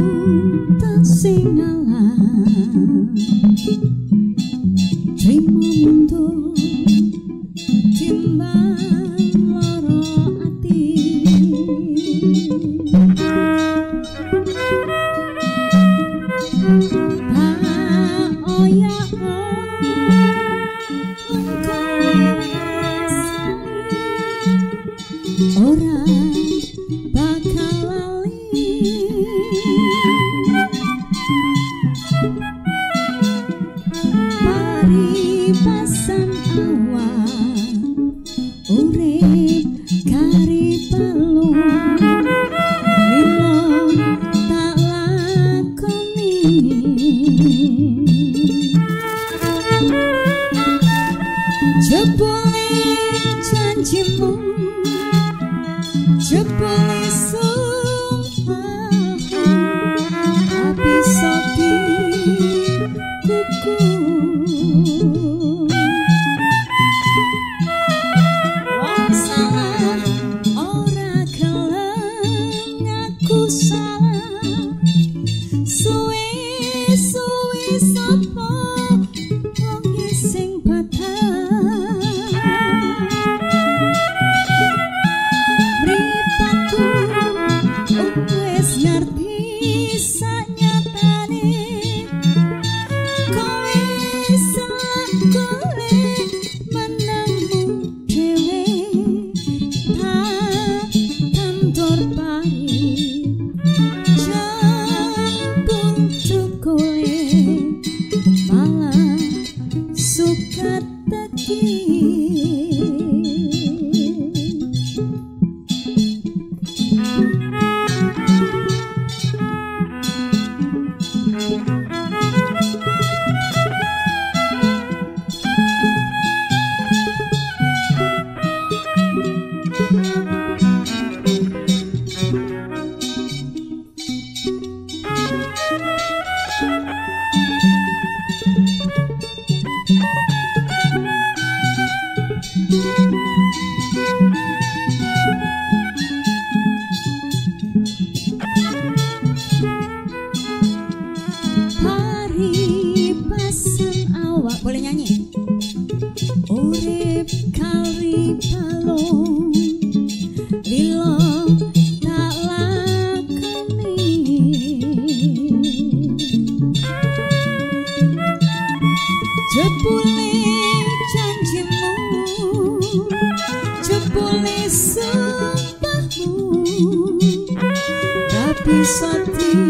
canta sinalar Tem momento timbang loro ati Tak oyak Orang Salah, Jebole sumpahku sopi kuku salah salah. Boleh nyanyi? Urip kali palung lilo tak lakoni jebule janjimu jebule sumpahmu tapi satu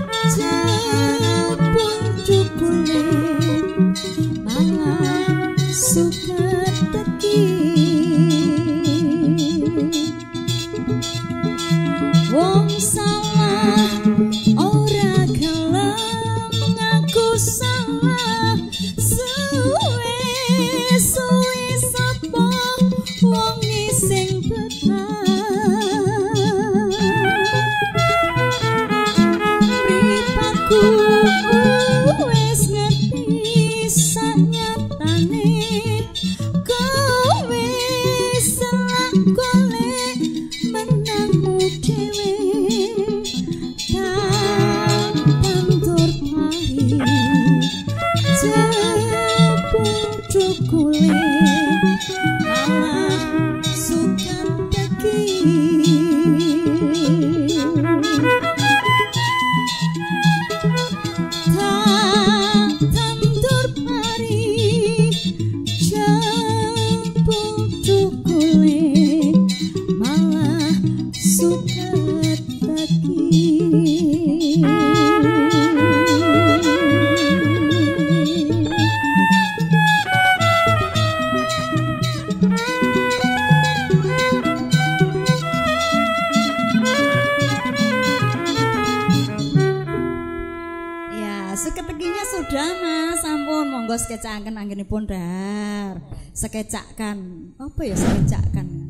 seketekinya sudah Mas, sampun monggo sekecaken anggenipun dar. Sekecakan. Apa ya sekecakan?